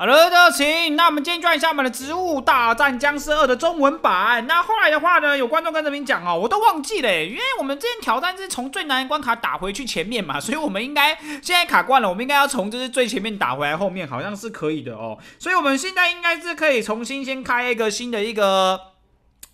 好了，的请。那我们今天转一下我们的《植物大战僵尸二》的中文版。那后来的话呢，有观众跟这边讲哦，我都忘记了，因为我们之前挑战是从最难关卡打回去前面嘛，所以我们应该现在卡关了，我们应该要从就是最前面打回来后面，好像是可以的哦。所以我们现在应该是可以重新先开一个新的一个。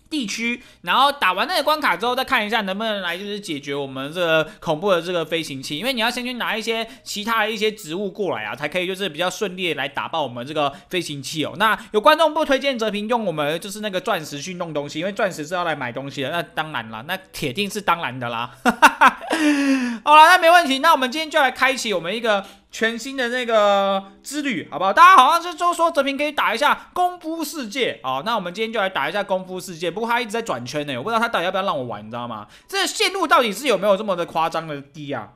地区，然后打完那个关卡之后，再看一下能不能来就是解决我们这个恐怖的这个飞行器，因为你要先去拿一些其他的一些植物过来啊，才可以就是比较顺利来打爆我们这个飞行器哦。那有观众不推荐泽平用我们就是那个钻石去弄东西，因为钻石是要来买东西的，那当然啦，那铁定是当然的啦。哈哈哈 好了，那没问题，那我们今天就来开启我们一个。全新的那个之旅，好不好？大家好像是就说泽平可以打一下功夫世界哦。那我们今天就来打一下功夫世界。不过他一直在转圈呢，我不知道他到底要不要让我玩，你知道吗？这线路到底是有没有这么的夸张的低啊？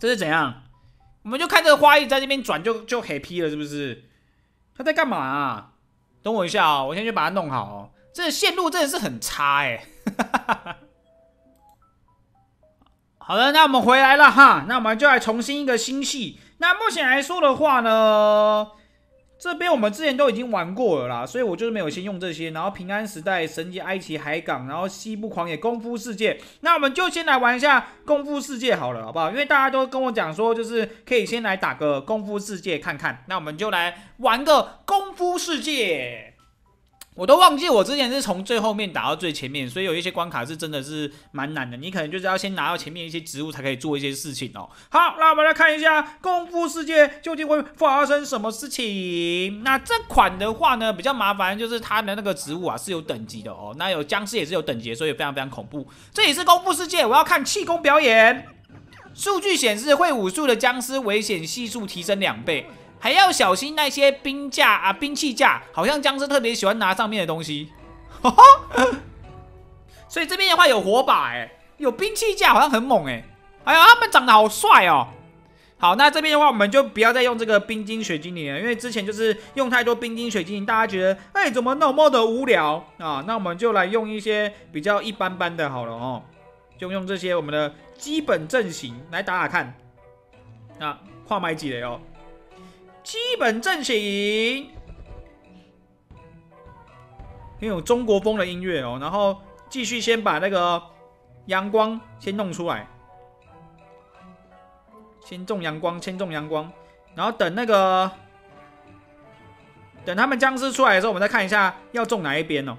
这是怎样？我们就看这个花一直在这边转，就就黑 P 了，是不是？他在干嘛啊？等我一下啊，我先去把它弄好。哦这线路真的是很差哎。好的，那我们回来了哈，那我们就来重新一个新戏。那目前来说的话呢，这边我们之前都已经玩过了啦，所以我就是没有先用这些。然后平安时代、神级埃及海港，然后西部狂野、功夫世界，那我们就先来玩一下功夫世界好了，好不好？因为大家都跟我讲说，就是可以先来打个功夫世界看看，那我们就来玩个功夫世界。我都忘记我之前是从最后面打到最前面，所以有一些关卡是真的是蛮难的。你可能就是要先拿到前面一些植物才可以做一些事情哦。好，那我们来看一下功夫世界究竟会发生什么事情。那这款的话呢，比较麻烦，就是它的那个植物啊是有等级的哦。那有僵尸也是有等级，所以非常非常恐怖。这也是功夫世界，我要看气功表演。数据显示，会武术的僵尸危险系数提升两倍。还要小心那些兵架啊，兵器架，好像僵尸特别喜欢拿上面的东西。所以这边的话有火把，哎，有兵器架，好像很猛，哎，哎呀，他们长得好帅哦。好，那这边的话我们就不要再用这个冰晶水精灵了，因为之前就是用太多冰晶水精灵，大家觉得哎怎么那么的无聊啊？那我们就来用一些比较一般般的好了哦，就用这些我们的基本阵型来打打看。啊，跨买几雷哦。基本阵型，很有中国风的音乐哦。然后继续先把那个阳光先弄出来，先种阳光，先种阳光。然后等那个等他们僵尸出来的时候，我们再看一下要种哪一边哦。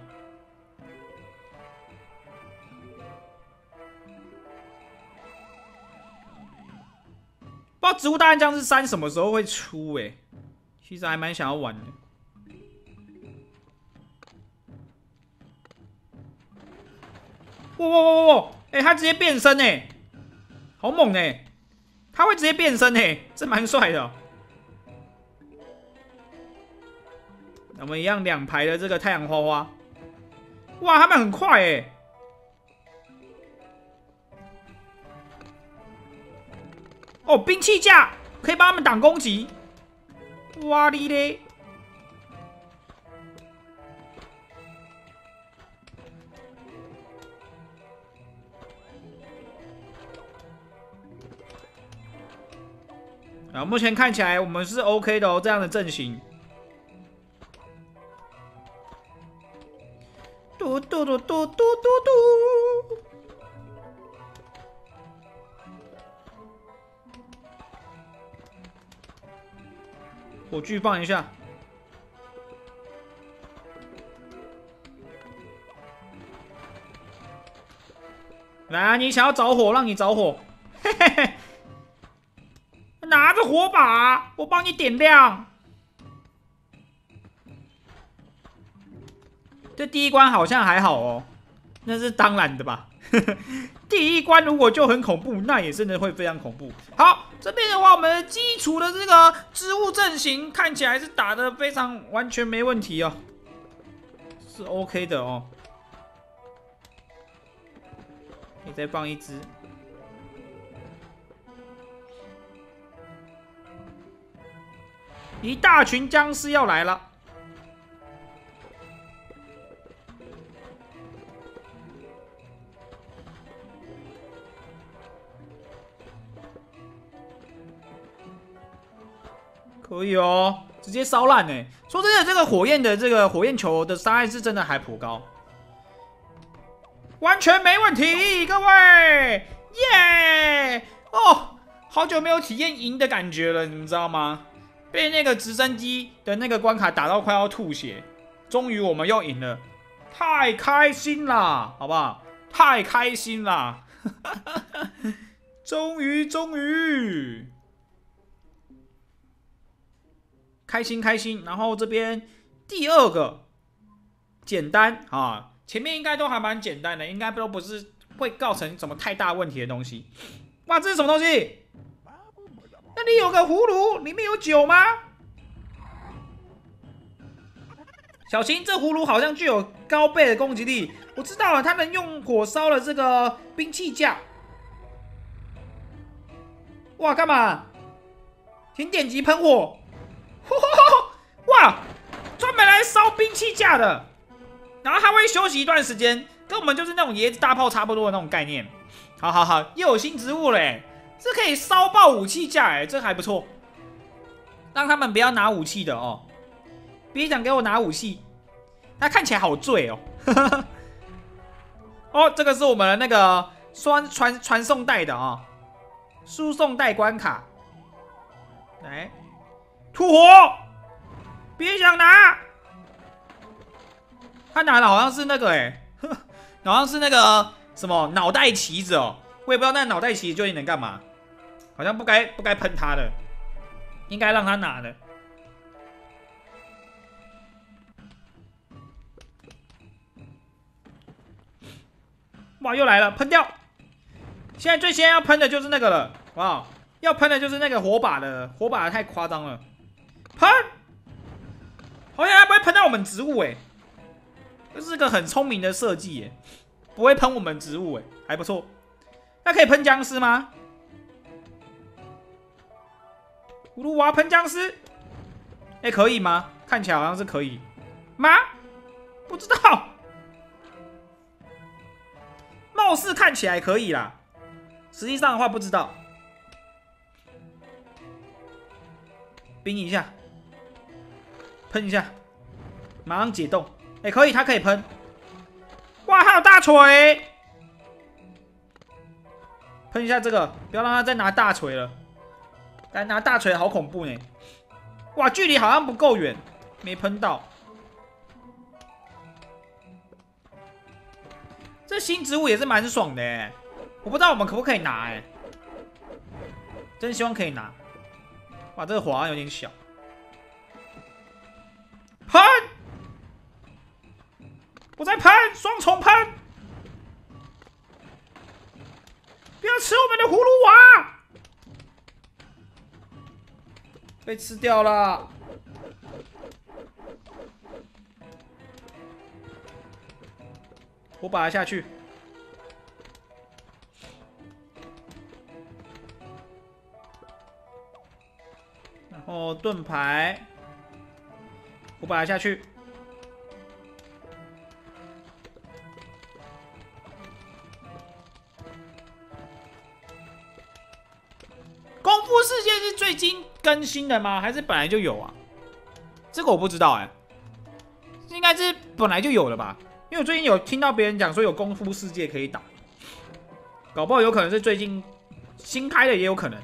《植物大战僵尸三》什么时候会出？哎，其实还蛮想要玩的。哇哇哇哇哇！哎，他直接变身哎，好猛哎！他会直接变身哎，这蛮帅的。我们一样两排的这个太阳花花，哇，他们很快哎！哦，兵器架可以帮他们挡攻击，哇哩嘞！啊，目前看起来我们是 OK 的哦，这样的阵型。嘟嘟嘟嘟嘟嘟嘟。火炬放一下，来啊！你想要着火，让你着火，嘿嘿嘿！拿着火把，我帮你点亮。这第一关好像还好哦，那是当然的吧？第一关如果就很恐怖，那也真的会非常恐怖。好，这边的话，我们基础的这个植物阵型看起来是打的非常完全没问题哦，是 OK 的哦。你再放一只，一大群僵尸要来了。可以哦，直接烧烂呢。说真的，这个火焰的这个火焰球的伤害是真的还颇高，完全没问题，各位，耶！哦，好久没有体验赢的感觉了，你们知道吗？被那个直升机的那个关卡打到快要吐血，终于我们又赢了，太开心了，好不好？太开心了，终于，终于。开心开心，然后这边第二个简单啊，前面应该都还蛮简单的，应该都不是会造成什么太大问题的东西。哇，这是什么东西？那里有个葫芦，里面有酒吗？小心，这葫芦好像具有高倍的攻击力。我知道了，它能用火烧了这个兵器架。哇，干嘛？请点击喷火。哇，专门来烧兵器架的，然后他会休息一段时间，跟我们就是那种椰子大炮差不多的那种概念。好好好，又有新植物嘞，这可以烧爆武器架哎，这还不错。让他们不要拿武器的哦，别想给我拿武器，他看起来好醉哦。哦，这个是我们的那个双传传送带的啊，输送带关卡，来。吐火！别想拿！他拿的好像是那个哎，好像是那个什么脑袋旗子哦，我也不知道那脑袋旗子究竟能干嘛，好像不该不该喷他的，应该让他拿的。哇，又来了，喷掉！现在最先要喷的就是那个了，哇，要喷的就是那个火把的，火把太夸张了。喷！好像还不会喷到我们植物哎，这是个很聪明的设计耶，不会喷我们植物哎，还不错。那可以喷僵尸吗？葫芦娃喷僵尸？哎，可以吗？看起来好像是可以吗？不知道，貌似看起来可以啦，实际上的话不知道。冰一下。喷一下，马上解冻。哎，可以，它可以喷。哇，还有大锤！喷一下这个，不要让他再拿大锤了。来拿大锤，好恐怖呢！哇，距离好像不够远，没喷到。这新植物也是蛮爽的，我不知道我们可不可以拿哎，真希望可以拿。哇，这个火好像有点小。我在喷，双重喷！不要吃我们的葫芦娃！被吃掉了！我把它下去，然后盾牌。我把它下去。最近更新的吗？还是本来就有啊？这个我不知道哎，应该是本来就有了吧？因为我最近有听到别人讲说有功夫世界可以打，搞不好有可能是最近新开的，也有可能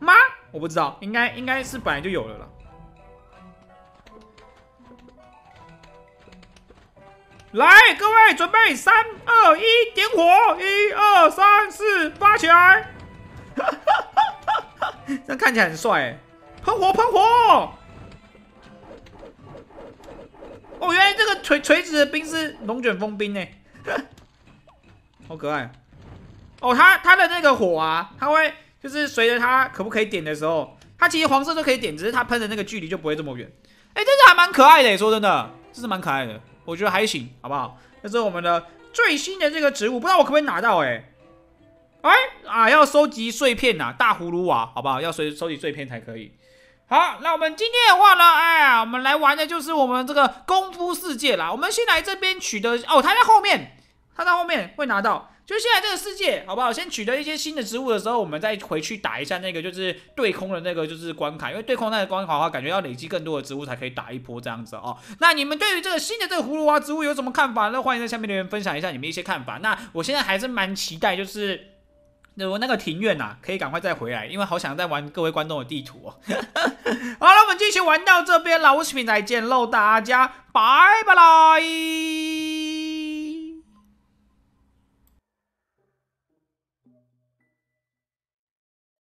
吗？我不知道，应该应该是本来就有了了。来，各位准备，三二一，点火！一二三四，发起来！这看起来很帅，喷火，喷火！哦，原来这个锤锤子的冰是龙卷风冰呢，好可爱！哦，它它的那个火啊，它会就是随着它可不可以点的时候，它其实黄色都可以点，只是它喷的那个距离就不会这么远。哎，这是还蛮可爱的，说真的，这是蛮可爱的。我觉得还行，好不好？这是我们的最新的这个植物，不知道我可不可以拿到？哎，哎啊，要收集碎片呐，大葫芦娃，好不好？要收收集碎片才可以。好，那我们今天的话呢，哎呀，我们来玩的就是我们这个功夫世界啦。我们先来这边取得哦，他在后面，他在后面会拿到就现在这个世界，好不好？先取得一些新的植物的时候，我们再回去打一下那个就是对空的那个就是关卡，因为对空那个关卡的话，感觉要累积更多的植物才可以打一波这样子哦。那你们对于这个新的这个葫芦娃植物有什么看法呢？欢迎在下面留言分享一下你们一些看法。那我现在还是蛮期待，就是我那个庭院呐，可以赶快再回来，因为好想再玩各位观众的地图哦。好了，我们继续玩到这边了，我是平仔，见喽，大家拜拜啦。